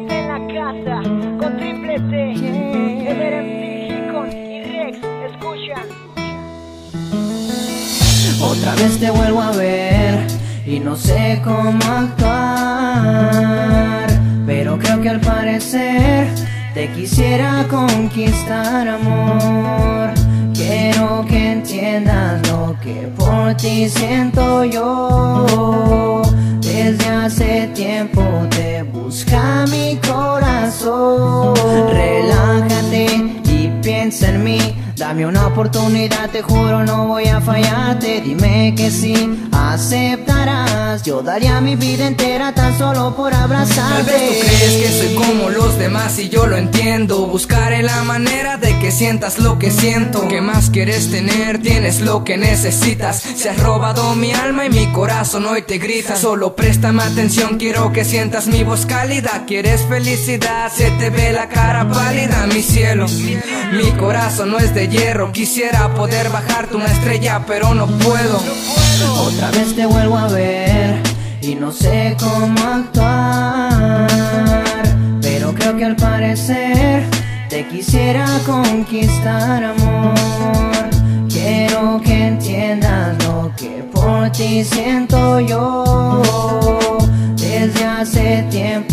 masa con triple T, y Rex, escucha. Otra vez te vuelvo a ver y no sé cómo actuar, pero creo que al parecer te quisiera conquistar amor. Quiero que entiendas lo que por ti siento yo. Desde hace tiempo te. Relájate y piensa en mí. Dame una oportunidad, te juro no voy a fallarte. Dime que sí, aceptarás. Yo daría mi vida entera tan solo por abrazarte. Tal vez tú crees que soy demás y yo lo entiendo. Buscaré la manera de que sientas lo que siento. ¿Qué más quieres tener? Tienes lo que necesitas. Se has robado mi alma y mi corazón hoy te grita. Solo préstame atención, quiero que sientas mi voz cálida. ¿Quieres felicidad? Se te ve la cara pálida, mi cielo. Mi corazón no es de hierro. Quisiera poder bajarte una estrella, pero no puedo. Otra vez te vuelvo a ver y no sé cómo actuar, al parecer te quisiera conquistar amor. Quiero que entiendas lo que por ti siento yo. Desde hace tiempo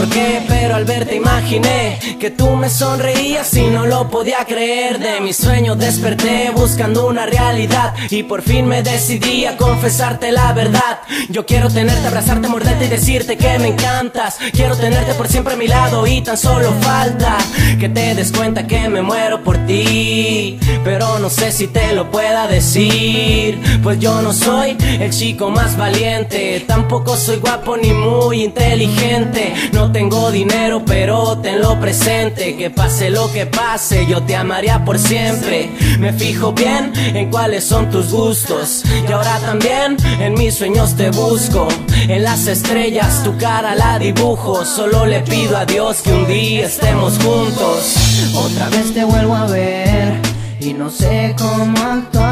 por qué, pero al verte imaginé que tú me sonreías y no lo podía creer. De mis sueños desperté buscando una realidad y por fin me decidí a confesarte la verdad. Yo quiero tenerte, abrazarte, morderte y decirte que me encantas. Quiero tenerte por siempre a mi lado y tan solo falta que te des cuenta que me muero por ti. Pero no sé si te lo pueda decir, pues yo no soy el chico más valiente, tampoco soy guapo ni muy inteligente. No tengo dinero, pero tenlo presente. Que pase lo que pase, yo te amaría por siempre. Me fijo bien en cuáles son tus gustos. Y ahora también en mis sueños te busco. En las estrellas tu cara la dibujo. Solo le pido a Dios que un día estemos juntos. Otra vez te vuelvo a ver y no sé cómo actuar,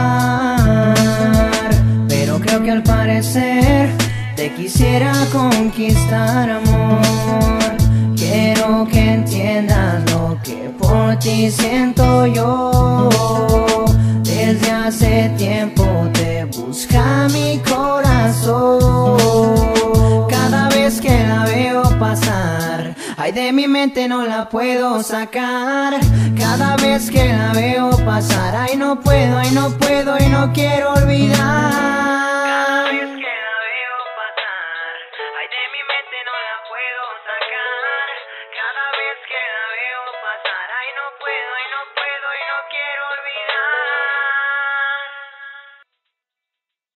te quisiera conquistar amor. Quiero que entiendas lo que por ti siento yo. Desde hace tiempo te busca mi corazón. Cada vez que la veo pasar, ay de mi mente no la puedo sacar. Cada vez que la veo pasar, ay no puedo, ay no puedo y no quiero olvidar. de mi mente no la puedo sacar. Cada vez que la veo pasar, ay no puedo, ay no puedo, ay no quiero olvidar.